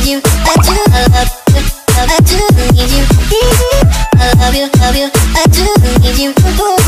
need you, I do love you, I do need you, I love you, love you, I do need you.